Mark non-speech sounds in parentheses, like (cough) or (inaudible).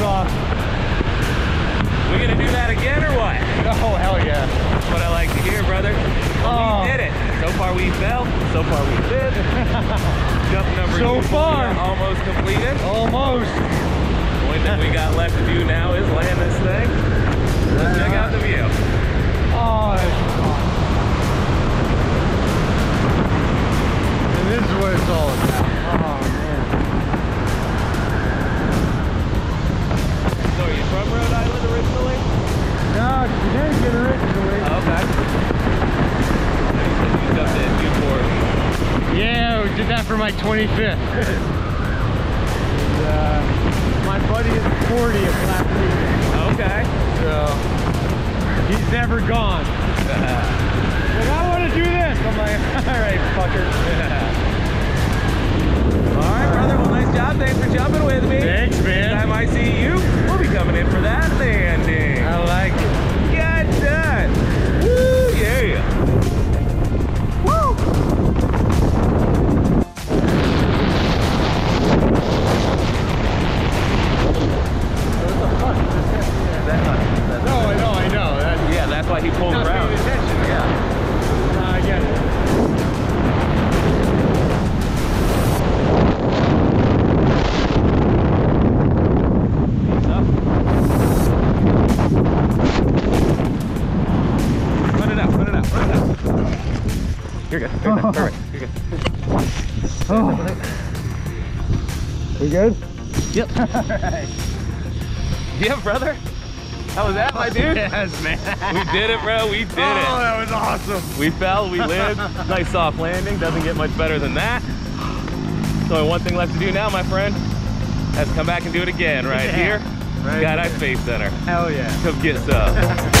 Man. We gonna do that again or what? (laughs) Oh hell yeah. That's what I like to hear, brother. Oh. We did it. So far we fell. So far we did. (laughs) Jump number So two, far. almost completed. Almost. The only thing we got left to do now is land this thing. Let's check out the view. Oh, my 25th. (laughs) and, uh, my buddy is 40th last weekend, Okay. so he's never gone. (laughs) Like, I want to do this. I'm like, (laughs) all right, fucker. All right, brother. Well, nice job. Thanks for jumping with You're good. You're good. Perfect. You're good. Oh. We good? Yep. (laughs) Yeah, brother. How was that, my (laughs) dude? Yes, man. We did it, bro. We did oh, it. Oh, that was awesome. We fell, we lived. (laughs) nice soft landing. Doesn't get much better than that. So only one thing left to do now, my friend. Has come back and do it again right Yeah. here. Right Skydive. Space Center. Hell yeah. Come get some.